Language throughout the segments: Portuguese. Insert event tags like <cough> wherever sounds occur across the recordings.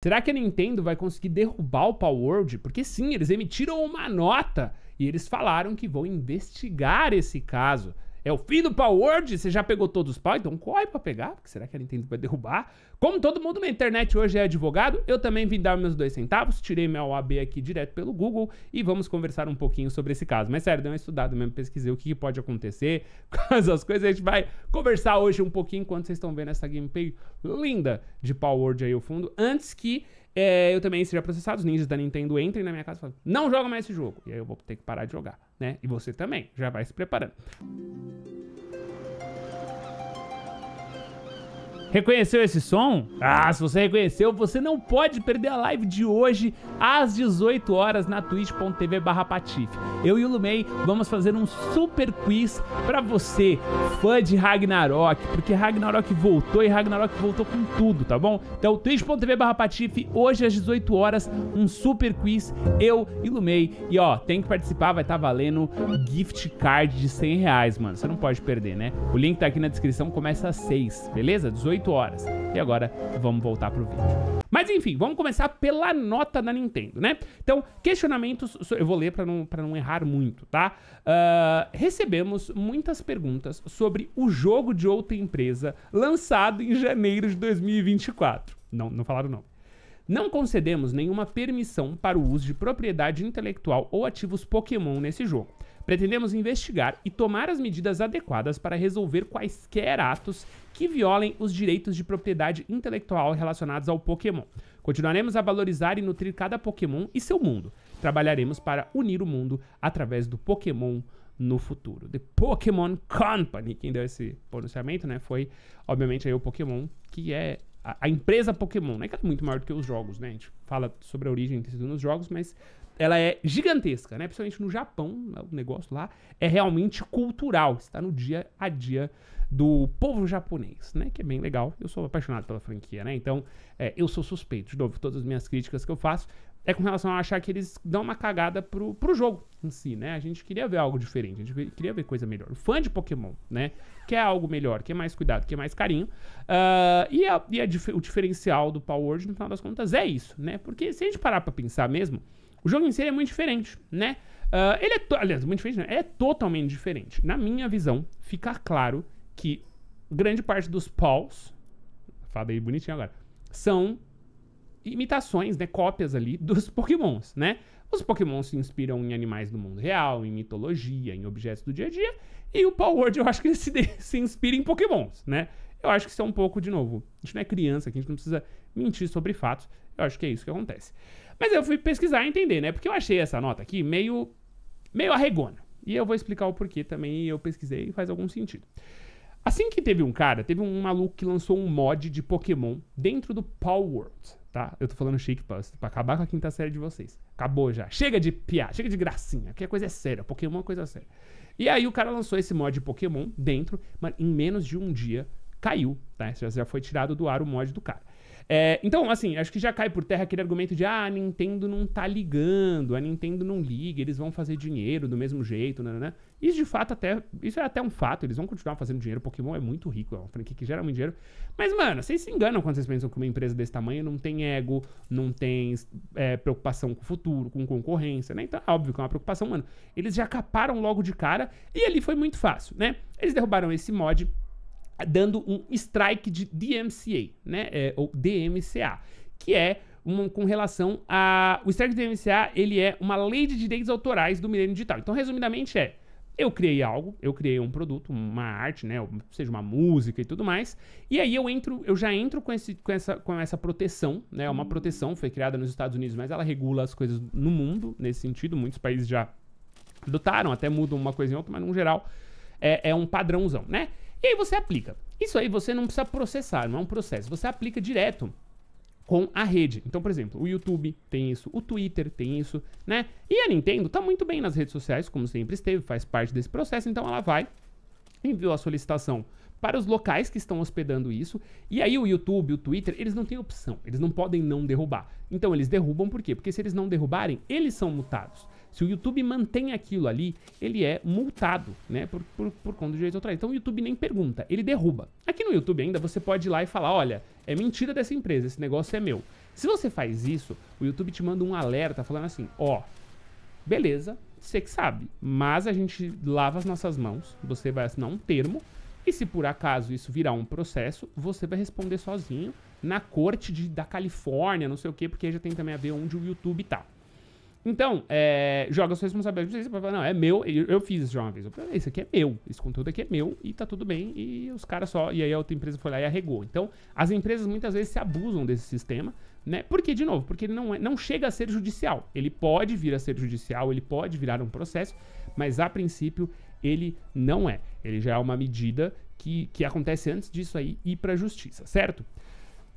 Será que a Nintendo vai conseguir derrubar o Power World? Porque sim, eles emitiram uma nota e eles falaram que vão investigar esse caso. É o fim do Power Word? Você já pegou todos os pau? Então corre pra pegar, porque será que a Nintendo vai derrubar? Como todo mundo na internet hoje é advogado, eu também vim dar meus dois centavos, tirei minha OAB aqui direto pelo Google e vamos conversar um pouquinho sobre esse caso. Mas sério, dei uma estudada mesmo, pesquisei o que pode acontecer <laughs> com essas coisas. A gente vai conversar hoje um pouquinho enquanto vocês estão vendo essa gameplay linda de Power Word aí ao fundo, antes que é, eu também seja processado, os ninjas da Nintendo entrem na minha casa e falem, não joga mais esse jogo. E aí eu vou ter que parar de jogar, né? E você também, já vai se preparando. Reconheceu esse som? Ah, se você reconheceu, você não pode perder a live de hoje às 18 horas na twitch.tv patife. Eu e o Lumei vamos fazer um super quiz pra você, fã de Ragnarok, porque Ragnarok voltou e Ragnarok voltou com tudo, tá bom? Então twitch.tv patife, hoje às 18 horas, um super quiz, eu e Lumei. E ó, tem que participar, vai estar tá valendo gift card de 100 reais, mano. Você não pode perder, né? O link tá aqui na descrição, começa às 6, beleza? 18 8 horas. E agora vamos voltar pro vídeo. Mas enfim, vamos começar pela nota da Nintendo, né? Então, questionamentos, eu vou ler para não, não errar muito, tá? Uh, recebemos muitas perguntas sobre o jogo de outra empresa lançado em janeiro de 2024. Não, não falaram não. Não concedemos nenhuma permissão para o uso de propriedade intelectual ou ativos Pokémon nesse jogo. Pretendemos investigar e tomar as medidas adequadas para resolver quaisquer atos que violem os direitos de propriedade intelectual relacionados ao Pokémon. Continuaremos a valorizar e nutrir cada Pokémon e seu mundo. Trabalharemos para unir o mundo através do Pokémon no futuro. The Pokémon Company, quem deu esse pronunciamento, né, foi obviamente aí o Pokémon, que é a, a empresa Pokémon, né, que é muito maior do que os jogos, né? A gente fala sobre a origem nos jogos, mas ela é gigantesca, né? Principalmente no Japão, o negócio lá é realmente cultural, está no dia a dia do povo japonês, né? Que é bem legal. Eu sou apaixonado pela franquia, né? Então, é, eu sou suspeito. De novo, todas as minhas críticas que eu faço é com relação a achar que eles dão uma cagada pro, pro jogo em si, né? A gente queria ver algo diferente, a gente queria ver coisa melhor. O fã de Pokémon, né? Quer algo melhor, quer mais cuidado, quer mais carinho. Uh, e a, e a, o diferencial do Power Word, no final das contas, é isso, né? Porque se a gente parar pra pensar mesmo, o jogo em si é muito diferente, né? Uh, ele é, aliás, muito diferente, né? é totalmente diferente. Na minha visão, fica claro que grande parte dos fala aí bonitinho agora, são imitações, né, cópias ali dos <laughs> pokémons, né? Os pokémons se inspiram em animais do mundo real, em mitologia, em objetos do dia a dia, e o Power Word eu acho que ele se, <laughs> se inspira em pokémons, né? Eu acho que isso é um pouco, de novo, a gente não é criança aqui, a gente não precisa mentir sobre fatos, eu acho que é isso que acontece. Mas eu fui pesquisar e entender, né? Porque eu achei essa nota aqui meio, meio arregona. E eu vou explicar o porquê também, eu pesquisei e faz algum sentido. Assim que teve um cara, teve um maluco que lançou um mod de Pokémon dentro do Power World, tá? Eu tô falando chique pra, pra acabar com a quinta série de vocês. Acabou já. Chega de piada, chega de gracinha, que a coisa é séria. Pokémon é coisa séria. E aí o cara lançou esse mod de Pokémon dentro, mas em menos de um dia caiu, tá? Já foi tirado do ar o mod do cara. É, então, assim, acho que já cai por terra aquele argumento de ah, a Nintendo não tá ligando, a Nintendo não liga, eles vão fazer dinheiro do mesmo jeito, né, né? né. Isso de fato até. Isso é até um fato, eles vão continuar fazendo dinheiro. Pokémon é muito rico, é uma franquia que gera muito dinheiro. Mas, mano, vocês se enganam quando vocês pensam que uma empresa desse tamanho não tem ego, não tem é, preocupação com o futuro, com concorrência, né? Então, é óbvio que é uma preocupação, mano. Eles já caparam logo de cara e ali foi muito fácil, né? Eles derrubaram esse mod dando um strike de DMCA, né? É, ou DMCA, que é uma, com relação a. O strike de DMCA ele é uma lei de direitos autorais do milênio digital. Então, resumidamente, é. Eu criei algo, eu criei um produto, uma arte, né, ou seja, uma música e tudo mais. E aí eu entro, eu já entro com, esse, com, essa, com essa proteção, né? Uma proteção foi criada nos Estados Unidos, mas ela regula as coisas no mundo nesse sentido. Muitos países já adotaram, até mudam uma coisa em outra, mas no geral é, é um padrãozão, né? E aí você aplica. Isso aí você não precisa processar, não é um processo. Você aplica direto com a rede. Então, por exemplo, o YouTube tem isso, o Twitter tem isso, né? E a Nintendo tá muito bem nas redes sociais, como sempre esteve, faz parte desse processo, então ela vai, enviou a solicitação para os locais que estão hospedando isso. E aí o YouTube, o Twitter, eles não têm opção, eles não podem não derrubar. Então eles derrubam por quê? Porque se eles não derrubarem, eles são mutados. Se o YouTube mantém aquilo ali, ele é multado, né? Por, por, por conta do direito autorais. Então o YouTube nem pergunta, ele derruba. Aqui no YouTube ainda você pode ir lá e falar: olha, é mentira dessa empresa, esse negócio é meu. Se você faz isso, o YouTube te manda um alerta falando assim: ó, beleza, você que sabe, mas a gente lava as nossas mãos, você vai assinar um termo, e se por acaso isso virar um processo, você vai responder sozinho na corte de, da Califórnia, não sei o quê, porque já tem também a ver onde o YouTube tá. Então, é, joga sua responsabilidade. Não, é meu, eu, eu fiz isso já uma vez. Eu falei, esse aqui é meu, esse conteúdo aqui é meu e tá tudo bem. E os caras só. E aí a outra empresa foi lá e arregou. Então, as empresas muitas vezes se abusam desse sistema, né? Por que, de novo? Porque ele não, é, não chega a ser judicial. Ele pode vir a ser judicial, ele pode virar um processo, mas a princípio ele não é. Ele já é uma medida que, que acontece antes disso aí ir pra justiça, certo?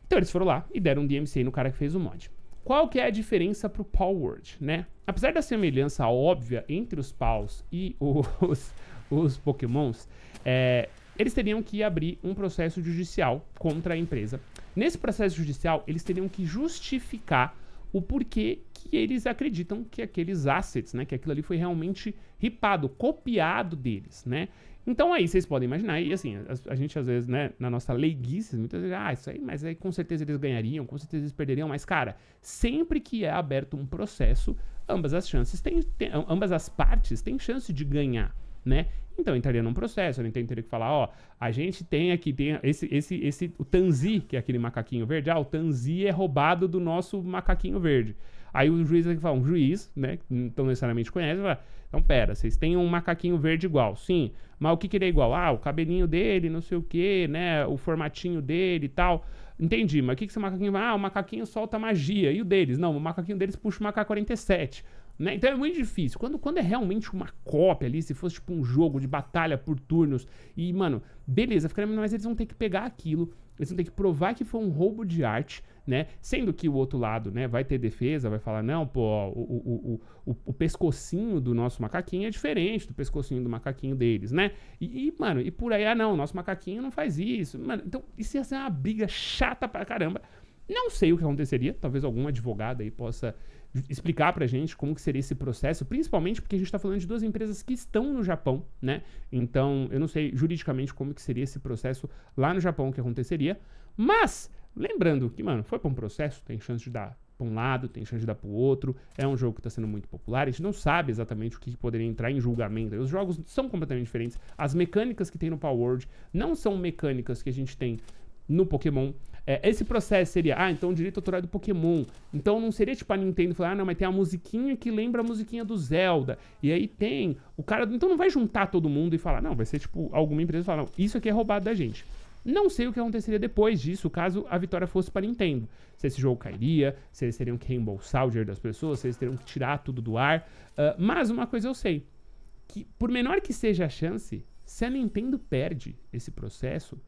Então eles foram lá e deram um DMCA no cara que fez o mod. Qual que é a diferença para o Palworld, né? Apesar da semelhança óbvia entre os paus e <laughs> os, os pokémons, é, eles teriam que abrir um processo judicial contra a empresa. Nesse processo judicial, eles teriam que justificar o porquê que eles acreditam que aqueles assets, né, que aquilo ali foi realmente ripado, copiado deles, né? Então aí vocês podem imaginar, e assim, a, a, gente às vezes, né, na nossa leiguice, muitas vezes, ah, isso aí, mas aí com certeza eles ganhariam, com certeza eles perderiam, mas cara, sempre que é aberto um processo, ambas as chances têm, tem, ambas as partes têm chance de ganhar, né? Então entraria num processo, Nintendo teria que falar, ó, a gente tem aqui, tem esse, esse, esse, o Tanzi, que é aquele macaquinho verde, ah, o Tanzi é roubado do nosso macaquinho verde. Aí o juiz vai falar, um juiz, né, que não necessariamente conhece, vai falar, então pera, vocês têm um macaquinho verde igual, sim, mas o que que ele é igual? Ah, o cabelinho dele, não sei o que, né, o formatinho dele e tal. Entendi, mas o que que esse macaquinho vai? Ah, o macaquinho solta magia, e o deles? Não, o macaquinho deles puxa o macaco 47. Né? Então é muito difícil. Quando, quando é realmente uma cópia ali, se fosse tipo um jogo de batalha por turnos, e, mano, beleza, fica, mas eles vão ter que pegar aquilo, eles vão ter que provar que foi um roubo de arte, né? Sendo que o outro lado, né, vai ter defesa, vai falar, não, pô, o, o, o, o, pescocinho do nosso macaquinho é diferente do pescocinho do macaquinho deles, né? E, e, mano, e por aí, ah, não, nosso macaquinho não faz isso. Mano, então, isso ia ser uma briga chata pra caramba. Não sei o que aconteceria, talvez algum advogado aí possa explicar pra gente como que seria esse processo, principalmente porque a gente está falando de duas empresas que estão no Japão, né? Então, eu não sei juridicamente como que seria esse processo lá no Japão que aconteceria, mas lembrando que, mano, foi para um processo, tem chance de dar para um lado, tem chance de dar para o outro, é um jogo que está sendo muito popular, a gente não sabe exatamente o que poderia entrar em julgamento. Os jogos são completamente diferentes, as mecânicas que tem no Power World não são mecânicas que a gente tem no Pokémon. É, esse processo seria, ah, então o direito autoral é do Pokémon. Então não seria tipo a Nintendo falar, ah, não, mas tem a musiquinha que lembra a musiquinha do Zelda. E aí tem o cara. Então não vai juntar todo mundo e falar, não, vai ser tipo alguma empresa falar, não, isso aqui é roubado da gente. Não sei o que aconteceria depois disso, caso a vitória fosse para Nintendo. Se esse jogo cairia, se eles teriam que reembolsar o dinheiro das pessoas, se eles teriam que tirar tudo do ar. Uh, mas uma coisa eu sei: que por menor que seja a chance, se a Nintendo perde esse processo,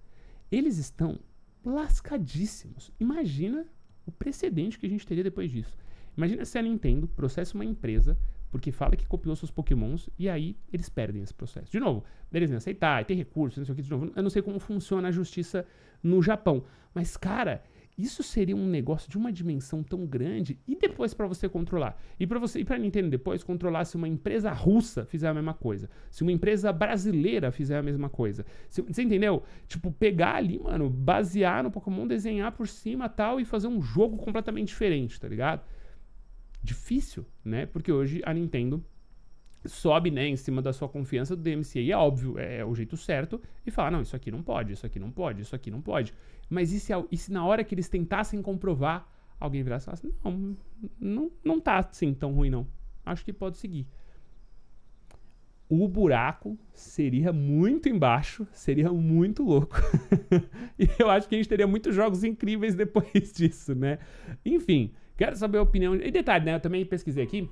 eles estão lascadíssimos. Imagina o precedente que a gente teria depois disso. Imagina se a Nintendo processa uma empresa porque fala que copiou seus pokémons e aí eles perdem esse processo. De novo, eles vão aceitar, tem recursos, não sei o que, de novo. Eu não sei como funciona a justiça no Japão. Mas, cara, isso seria um negócio de uma dimensão tão grande e depois para você controlar. E para você e para Nintendo depois controlar se uma empresa russa fizer a mesma coisa, se uma empresa brasileira fizer a mesma coisa. Se, você entendeu? Tipo, pegar ali, mano, basear no Pokémon, desenhar por cima tal e fazer um jogo completamente diferente, tá ligado? Difícil, né? Porque hoje a Nintendo sobe, né, em cima da sua confiança do DMCA, é óbvio, é, é, o jeito certo, e fala, não, isso aqui não pode, isso aqui não pode, isso aqui não pode. Mas e se, e se na hora que eles tentassem comprovar, alguém virasse e falasse, não, não, não tá assim tão ruim não, acho que pode seguir. O buraco seria muito embaixo, seria muito louco. <laughs> e eu acho que a gente teria muitos jogos incríveis depois <laughs> disso, né? Enfim, quero saber a opinião. E detalhe, né? Eu também pesquisei aqui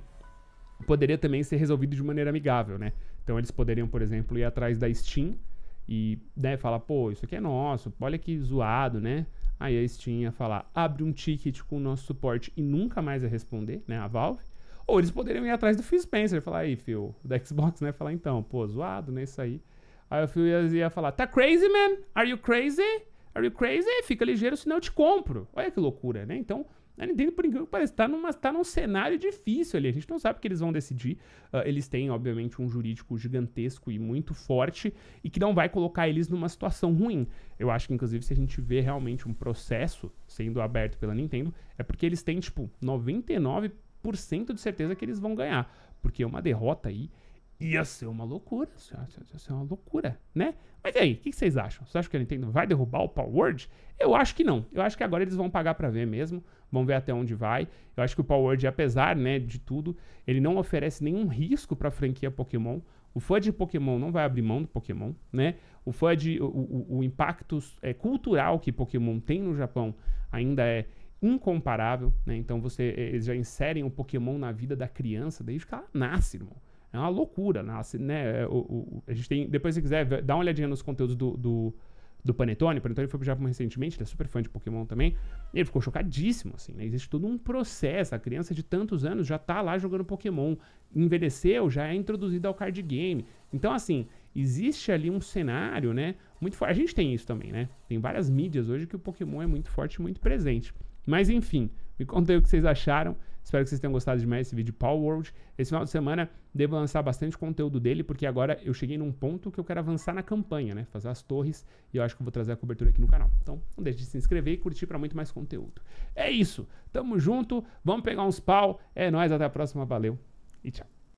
poderia também ser resolvido de maneira amigável, né? Então eles poderiam, por exemplo, ir atrás da Steam e né, falar, pô, isso aqui é nosso, olha que zoado, né? Aí a Steam ia falar, abre um ticket com o nosso suporte e nunca mais ia responder, né? A Valve. Ou eles poderiam ir atrás do Phil Spencer e falar, aí, Phil, da Xbox, né? Falar, então, pô, zoado, né? Isso aí. Aí o Phil ia, ia falar, tá crazy, man? Are you crazy? Are you crazy? Fica ligeiro, senão eu te compro. Olha que loucura, né? Então, A Nintendo, por incrível que pareça, tá, tá num cenário difícil ali. A gente não sabe o que eles vão decidir. Uh, eles têm, obviamente, um jurídico gigantesco e muito forte e que não vai colocar eles numa situação ruim. Eu acho que, inclusive, se a gente vê realmente um processo sendo aberto pela Nintendo, é porque eles têm, tipo, 99% de certeza que eles vão ganhar. Porque uma derrota aí ia ser uma loucura. Ia ser uma loucura, né? Mas e aí, o que vocês acham? Vocês acham que a Nintendo vai derrubar o Power Word? Eu acho que não. Eu acho que agora eles vão pagar para ver mesmo. Vamos ver até onde vai. Eu acho que o Power apesar né, de tudo, ele não oferece nenhum risco para a franquia Pokémon. O fã de Pokémon não vai abrir mão do Pokémon, né? O fã de. O, o, o impacto é, cultural que Pokémon tem no Japão ainda é incomparável, né? Então você, eles já inserem o Pokémon na vida da criança desde que ela nasce, irmão. É uma loucura, nasce, né? O, o, a gente tem, depois se quiser, dá uma olhadinha nos conteúdos do, do, do Panetone. O Panetone foi pro Japão recentemente, ele é super fã de Pokémon também. Ele ficou chocadíssimo, assim, né? Existe todo um processo. A criança de tantos anos já tá lá jogando Pokémon. Envelheceu, já é introduzida ao card game. Então, assim, existe ali um cenário, né? Muito forte. A gente tem isso também, né? Tem várias mídias hoje que o Pokémon é muito forte e muito presente. Mas enfim, me contem o que vocês acharam. Espero que vocês tenham gostado demais desse vídeo Power World. Esse final de semana devo lançar bastante conteúdo dele, porque agora eu cheguei num ponto que eu quero avançar na campanha, né? Fazer as torres e eu acho que eu vou trazer a cobertura aqui no canal. Então, não deixe de se inscrever e curtir para muito mais conteúdo. É isso. Tamo junto. Vamos pegar uns pau. É nóis. Até a próxima. Valeu e tchau.